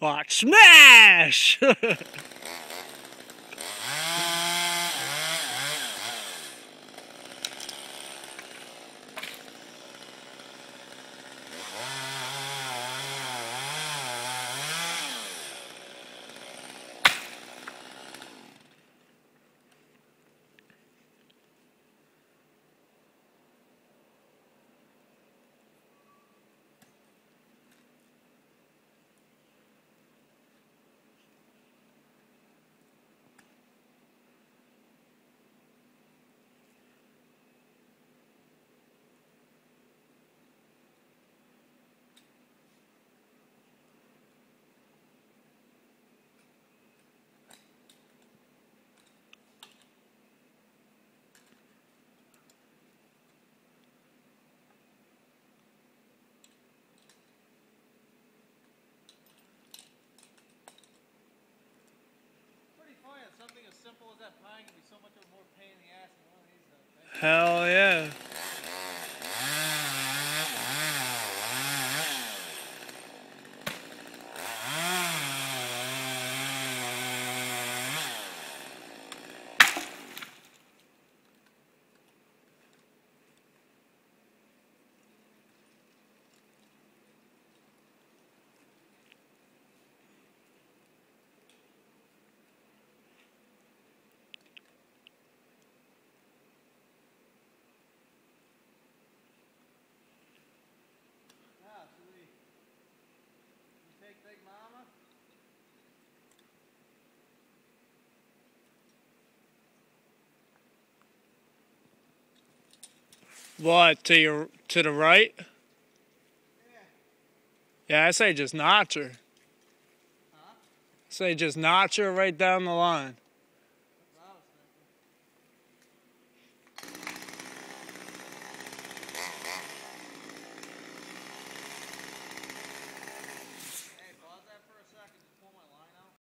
Watch smash! Pretty funny that something as simple as that be so much more pain in the ass uh. Hell yeah. What, to your to the right? Yeah. I say just notch her. Huh? Say just notch her right down the line.